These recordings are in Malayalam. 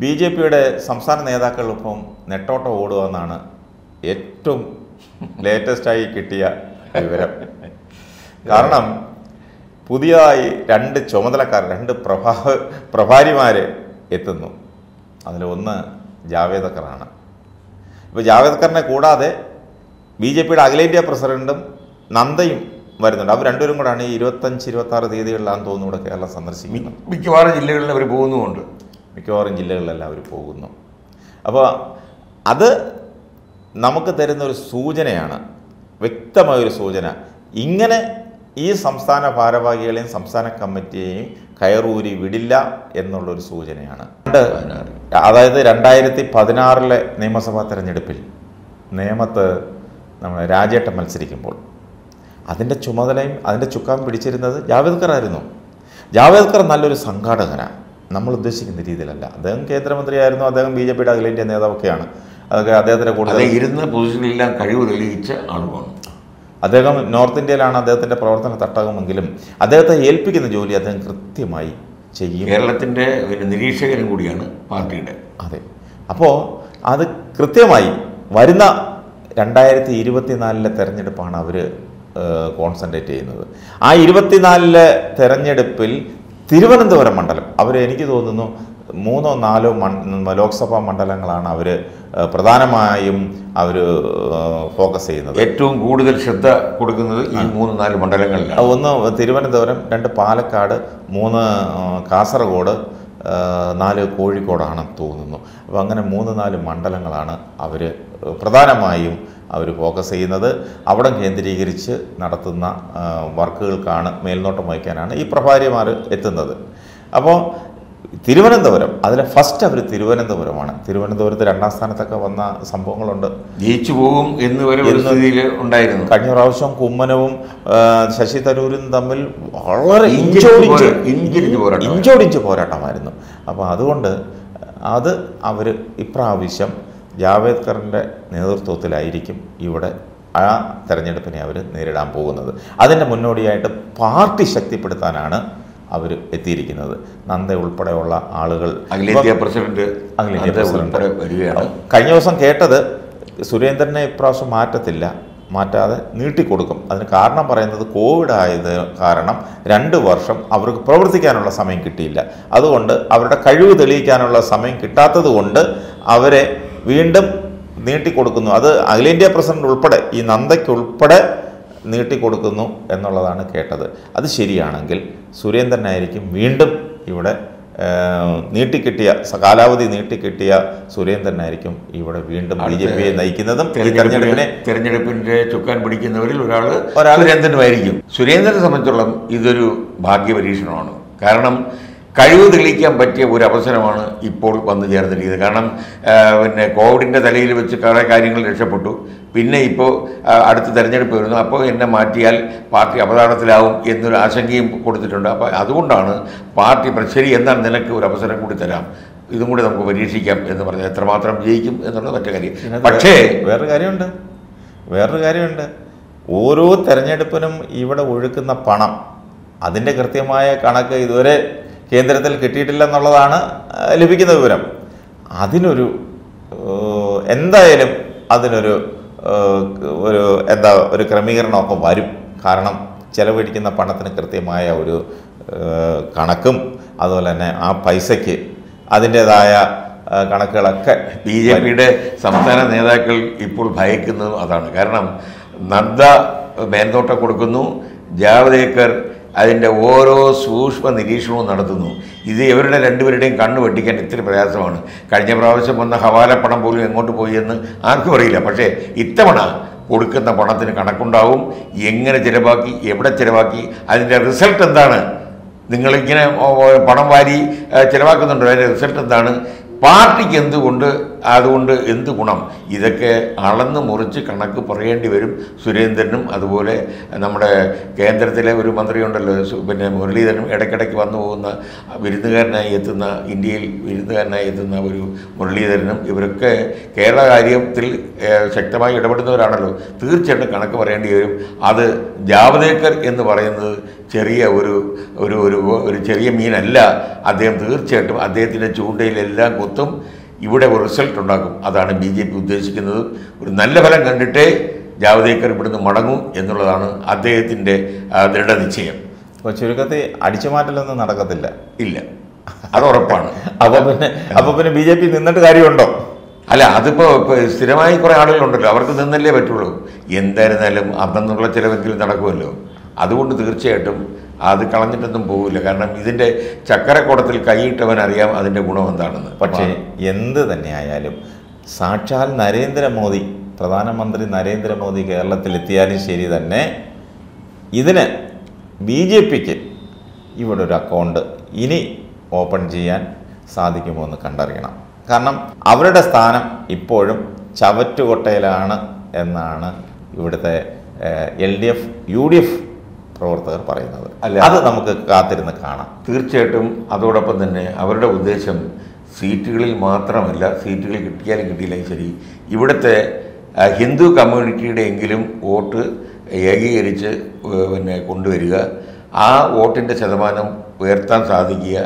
ബി ജെ പിയുടെ സംസ്ഥാന നേതാക്കളൊപ്പം നെട്ടോട്ട നെട്ടോട്ടം ഓടുകയെന്നാണ് ഏറ്റവും ലേറ്റസ്റ്റായി കിട്ടിയ വിവരം. കാരണം പുതിയതായി രണ്ട് ചുമതലക്കാർ രണ്ട് പ്രഭാ പ്രഭാരിമാർ എത്തുന്നു. അതിലൊന്ന് ജാവേദ് അക്കറാണ് ഇപ്പോൾ ജാവേദ് അക്കറിനെ കൂടാതെ ബി ജെ പിയുടെ അഖിലേന്ത്യാ പ്രസിഡന്റും നന്ദയും വരുന്നുണ്ട്. അവർ രണ്ടുപേരും കൂടാണ് ഈ ഇരുപത്തഞ്ച് ഇരുപത്തി ആറ് തീയതികളിലാണെന്ന് തോന്നുന്നു ഇവിടെ കേരളം സന്ദർശിക്കുന്നത്. മിക്കവാറും ജില്ലകളിൽ അവർ പോകുന്നുമുണ്ട്. മിക്കവാറും ജില്ലകളിലെല്ലാം അവർ പോകുന്നു. അപ്പോൾ അത് നമുക്ക് തരുന്ന ഒരു സൂചനയാണ് വ്യക്തമായൊരു സൂചന. ഇങ്ങനെ ഈ സംസ്ഥാന ഭാരവാഹികളെയും സംസ്ഥാന കമ്മിറ്റിയെയും കയറൂരി വിടില്ല എന്നുള്ളൊരു സൂചനയാണ്. അതായത് രണ്ടായിരത്തി പതിനാറിലെ നിയമസഭാ തെരഞ്ഞെടുപ്പിൽ നിയമത്ത് നമ്മൾ രാജേട്ടൻ മത്സരിക്കുമ്പോൾ അതിന്റെ ചുമതലയും അതിന്റെ ചുക്കാൻ പിടിച്ചിരുന്നത് ജാവേദ്കർ ആയിരുന്നു ജാവേദ്കർ നല്ലൊരു സംഘാടകനാണ്. നമ്മൾ ഉദ്ദേശിക്കുന്ന രീതിയിലല്ല. അദ്ദേഹം കേന്ദ്രമന്ത്രിയായിരുന്നു അദ്ദേഹം ബി ജെ പിയുടെ അഖിലേന്ത്യാ നേതാവൊക്കെയാണ്. അതൊക്കെ അദ്ദേഹത്തിന്റെ കൂടുതൽ ഇരുന്ന പൊസിഷനിലെല്ലാം കഴിവ് തെളിയിച്ച ആളുമാണ് അദ്ദേഹം നോർത്ത് ഇന്ത്യയിലാണ് അദ്ദേഹത്തിന്റെ പ്രവർത്തന തട്ടകമെങ്കിലും അദ്ദേഹത്തെ ഏൽപ്പിക്കുന്ന ജോലി അദ്ദേഹം കൃത്യമായി ചെയ്യും. കേരളത്തിന്റെ ഒരു നിരീക്ഷകനും കൂടിയാണ് പാർട്ടിയുടെ. അതെ. അപ്പോൾ അത് കൃത്യമായി വരുന്ന രണ്ടായിരത്തി ഇരുപത്തിനാലിലെ തെരഞ്ഞെടുപ്പാണ് അവർ കോൺസെൻട്രേറ്റ് ചെയ്യുന്നത്. ആ ഇരുപത്തിനാലിലെ തെരഞ്ഞെടുപ്പിൽ തിരുവനന്തപുരം മണ്ഡലം. അവർ എനിക്ക് തോന്നുന്നു മൂന്നോ നാലോ ലോക്സഭാ മണ്ഡലങ്ങളാണ് അവർ പ്രധാനമായും അവർ ഫോക്കസ് ചെയ്യുന്നത്. ഏറ്റവും കൂടുതൽ ശ്രദ്ധ കൊടുക്കുന്നത് ഈ മൂന്ന് നാല് മണ്ഡലങ്ങളിലാണ്. ഒന്ന് തിരുവനന്തപുരം രണ്ട് പാലക്കാട് മൂന്ന് കാസർഗോഡ് നാല് കോഴിക്കോടാണെന്ന് തോന്നുന്നു. അപ്പോൾ അങ്ങനെ മൂന്ന് നാല് മണ്ഡലങ്ങളാണ് അവർ പ്രധാനമായും അവർ ഫോക്കസ് ചെയ്യുന്നത്. അവിടം കേന്ദ്രീകരിച്ച് നടത്തുന്ന വർക്കുകൾക്കാണ് മേൽനോട്ടം വഹിക്കാനാണ് ഈ പ്രഭാരിമാർ എത്തുന്നത്. അപ്പോൾ തിരുവനന്തപുരം അതിലെ ഫസ്റ്റ് അവർ തിരുവനന്തപുരമാണ്. തിരുവനന്തപുരത്ത് രണ്ടാം സ്ഥാനത്തൊക്കെ വന്ന സംഭവങ്ങളുണ്ട്. ജയിച്ചു പോകും എന്ന് വരെ ഉണ്ടായിരുന്നു. കഴിഞ്ഞ പ്രാവശ്യം കുമ്മനവും ശശി തരൂരും തമ്മിൽ വളരെ ഇഞ്ചോടിച്ച് ഇഞ്ചോടിച്ച് പോരാട്ടമായിരുന്നു. അപ്പോൾ അതുകൊണ്ട് അത് അവർ ഇപ്രാവശ്യം ജാവേദ്കറിന്റെ നേതൃത്വത്തിലായിരിക്കും ഇവിടെ ആ തെരഞ്ഞെടുപ്പിനെ അവർ നേരിടാൻ പോകുന്നത്. അതിന്റെ മുന്നോടിയായിട്ട് പാർട്ടി ശക്തിപ്പെടുത്താനാണ് അവർ എത്തിയിരിക്കുന്നത്. നന്ദ ഉൾപ്പെടെയുള്ള ആളുകൾ അഖിലേന്ത്യാ പ്രസിഡന്റ് അഖിലേന്ത്യാ പ്രസിഡന്റ്. വരികയാണ്. കഴിഞ്ഞ ദിവസം കേട്ടത് സുരേന്ദ്രനെ ഇപ്രാവശ്യം മാറ്റത്തില്ല. മാറ്റാതെ നീട്ടിക്കൊടുക്കും. അതിന് കാരണം പറയുന്നത് കോവിഡ് ആയത് കാരണം രണ്ട് വർഷം അവർക്ക് പ്രവർത്തിക്കാനുള്ള സമയം കിട്ടിയില്ല. അതുകൊണ്ട് അവരുടെ കഴിവ് തെളിയിക്കാനുള്ള സമയം കിട്ടാത്തത് കൊണ്ട് അവരെ വീണ്ടും നീട്ടിക്കൊടുക്കുന്നു. അത് അഖിലേന്ത്യാ പ്രസിഡന്റ് ഉൾപ്പെടെ ഈ നന്ദയ്ക്കുൾപ്പെടെ നീട്ടിക്കൊടുക്കുന്നു എന്നുള്ളതാണ് കേട്ടത്. അത് ശരിയാണെങ്കിൽ സുരേന്ദ്രനായിരിക്കും വീണ്ടും ഇവിടെ നീട്ടിക്കിട്ടിയ കാലാവധി നീട്ടിക്കിട്ടിയ സുരേന്ദ്രനായിരിക്കും ഇവിടെ വീണ്ടും ബി ജെ പിയെ നയിക്കുന്നതും തെരഞ്ഞെടുപ്പിനെ തെരഞ്ഞെടുപ്പിന്റെ ചുക്കാൻ പിടിക്കുന്നവരിൽ ഒരാൾ ഒരാൾ സുരേന്ദ്രനുമായിരിക്കും സുരേന്ദ്രനെ സംബന്ധിച്ചോളം ഇതൊരു ഭാഗ്യപരീക്ഷണമാണ്. കാരണം കഴിവ് തെളിയിക്കാൻ പറ്റിയ ഒരു അവസരമാണ് ഇപ്പോൾ വന്നു ചേർന്നിരിക്കുന്നത്. കാരണം പിന്നെ കോവിഡിന്റെ തലയിൽ വെച്ച് കുറേ കാര്യങ്ങൾ രക്ഷപ്പെട്ടു. പിന്നെ ഇപ്പോൾ അടുത്ത തെരഞ്ഞെടുപ്പ് വരുന്നു. അപ്പോൾ എന്നെ മാറ്റിയാൽ പാർട്ടി അപകടത്തിലാവും എന്നൊരു ആശങ്കയും കൊടുത്തിട്ടുണ്ട്. അപ്പോൾ അതുകൊണ്ടാണ് പാർട്ടി ശരി എന്നാൽ നിനക്ക് ഒരു അവസരം കൂടി തരാം. ഇതും കൂടി നമുക്ക് പരീക്ഷിക്കാം എന്ന് പറഞ്ഞാൽ എത്രമാത്രം ജയിക്കും എന്നുള്ളത് മറ്റു കാര്യം. പക്ഷേ വേറൊരു കാര്യമുണ്ട്. വേറൊരു കാര്യമുണ്ട്. ഓരോ തെരഞ്ഞെടുപ്പിനും ഇവിടെ ഒഴുക്കുന്ന പണം അതിന്റെ കൃത്യമായ കണക്ക് ഇതുവരെ കേന്ദ്രത്തിൽ കിട്ടിയിട്ടില്ലെന്നുള്ളതാണ് ലഭിക്കുന്ന വിവരം. അതിനൊരു എന്തായാലും അതിനൊരു ഒരു എന്താ ഒരു ക്രമീകരണമൊക്കെ വരും. കാരണം ചെലവഴിക്കുന്ന പണത്തിന് കൃത്യമായ ഒരു കണക്കും അതുപോലെ തന്നെ ആ പൈസയ്ക്ക് അതിന്റേതായ കണക്കുകളൊക്കെ ബി ജെ പിയുടെ സംസ്ഥാന നേതാക്കൾ ഇപ്പോൾ ഭയക്കുന്നതും അതാണ്. കാരണം നദ്ദ മേൽനോട്ടം കൊടുക്കുന്നു ജാവദേക്കർ അതിന്റെ ഓരോ സൂക്ഷ്മ നിരീക്ഷണവും നടത്തുന്നു. ഇത് ഇവരുടെ രണ്ടുപേരുടെയും കണ്ണ് വെട്ടിക്കാൻ ഇത്തിരി പ്രയാസമാണ്. കഴിഞ്ഞ പ്രാവശ്യം വന്ന ഹവാല പണം പോലും എങ്ങോട്ട് പോയി എന്ന് ആർക്കും അറിയില്ല. പക്ഷേ ഇത്തവണ കൊടുക്കുന്ന പണത്തിന് കണക്കുണ്ടാവും. എങ്ങനെ ചിലവാക്കി എവിടെ ചിലവാക്കി അതിന്റെ റിസൾട്ട് എന്താണ്? നിങ്ങളിങ്ങനെ പണം വാരി ചിലവാക്കുന്നുണ്ടോ? അതിന്റെ റിസൾട്ട് എന്താണ്? പാർട്ടിക്ക് എന്തുകൊണ്ട് അതുകൊണ്ട് എന്ത് ഗുണം? ഇതൊക്കെ അളന്ന് മുറിച്ച് കണക്ക് പറയേണ്ടി വരും സുരേന്ദ്രനും അതുപോലെ നമ്മുടെ കേന്ദ്രത്തിലെ ഒരു മന്ത്രിയുണ്ടല്ലോ പിന്നെ മുരളീധരനും ഇടയ്ക്കിടയ്ക്ക് വന്നു പോകുന്ന വിരുന്നുകാരനായി എത്തുന്ന ഇന്ത്യയിൽ വിരുന്നുകാരനായി എത്തുന്ന ഒരു മുരളീധരനും ഇവരൊക്കെ കേരള കാര്യത്തിൽ ശക്തമായി ഇടപെടുന്നവരാണല്ലോ. തീർച്ചയായിട്ടും കണക്ക് പറയേണ്ടി വരും. അത് ജാവദേക്കർ എന്ന് പറയുന്നത് ചെറിയ ഒരു ഒരു ഒരു ചെറിയ മീനല്ല. അദ്ദേഹം തീർച്ചയായിട്ടും അദ്ദേഹത്തിന്റെ ചൂണ്ടയിലെല്ലാം കുത്തും ഇവിടെ ഒരു റിസൾട്ട് ഉണ്ടാക്കും അതാണ് ബി ജെ പി ഉദ്ദേശിക്കുന്നത്. ഒരു നല്ല ഫലം കണ്ടിട്ടേ ജാവദേക്കർ ഇവിടുന്ന് മടങ്ങും എന്നുള്ളതാണ് അദ്ദേഹത്തിന്റെ ദൃഢനിശ്ചയം. അപ്പോൾ ചുരുക്കത്തിൽ അടിച്ചുമാറ്റലൊന്നും നടക്കത്തില്ല. ഇല്ല. അത് ഉറപ്പാണ്. അപ്പോൾ പിന്നെ അപ്പോൾ പിന്നെ ബി ജെ പി നിന്നിട്ട് കാര്യമുണ്ടോ? അല്ല അതിപ്പോൾ സ്ഥിരമായി കുറേ ആളുകളുണ്ടല്ലോ. അവർക്ക് നിന്നല്ലേ പറ്റുള്ളൂ. എന്തായിരുന്നാലും അന്നെന്നുള്ള ചിലവെങ്കിലും നടക്കുമല്ലോ. അതുകൊണ്ട് തീർച്ചയായിട്ടും അത് കളഞ്ഞിട്ടൊന്നും പോകില്ല കാരണം ഇതിന്റെ ചക്കരക്കുടത്തിൽ കൈയിട്ടവൻ അറിയാം അതിന്റെ ഗുണം എന്താണെന്ന്. പക്ഷേ എന്ത് തന്നെയായാലും സാക്ഷാൽ നരേന്ദ്രമോദി പ്രധാനമന്ത്രി നരേന്ദ്രമോദി കേരളത്തിലെത്തിയാലും ശരി തന്നെ ഇതിന് ബി ജെ പിക്ക് ഇവിടെ ഒരു അക്കൗണ്ട് ഇനി ഓപ്പൺ ചെയ്യാൻ സാധിക്കുമോ എന്ന് കണ്ടറിയണം. കാരണം അവരുടെ സ്ഥാനം ഇപ്പോഴും ചവറ്റുകൊട്ടയിലാണ് എന്നാണ് ഇവിടുത്തെ L D F U D F പ്രവർത്തകർ പറയുന്നത്. അല്ല. അത് നമുക്ക് കാത്തിരുന്ന് കാണാം. തീർച്ചയായിട്ടും അതോടൊപ്പം തന്നെ അവരുടെ ഉദ്ദേശം സീറ്റുകളിൽ മാത്രമല്ല സീറ്റുകൾ കിട്ടിയാലും കിട്ടിയില്ലെങ്കിൽ ശരി. ഇവിടുത്തെ ഹിന്ദു കമ്മ്യൂണിറ്റിയുടെ എങ്കിലും വോട്ട് ഏകീകരിച്ച് പിന്നെ കൊണ്ടുവരിക ആ വോട്ടിന്റെ ശതമാനം ഉയർത്താൻ സാധിക്കുക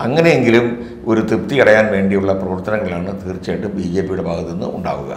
അങ്ങനെയെങ്കിലും ഒരു തൃപ്തി അടയാൻ വേണ്ടിയുള്ള പ്രവർത്തനങ്ങളാണ് തീർച്ചയായിട്ടും ബി ജെ പിയുടെ ഭാഗത്തുനിന്ന് ഉണ്ടാവുക.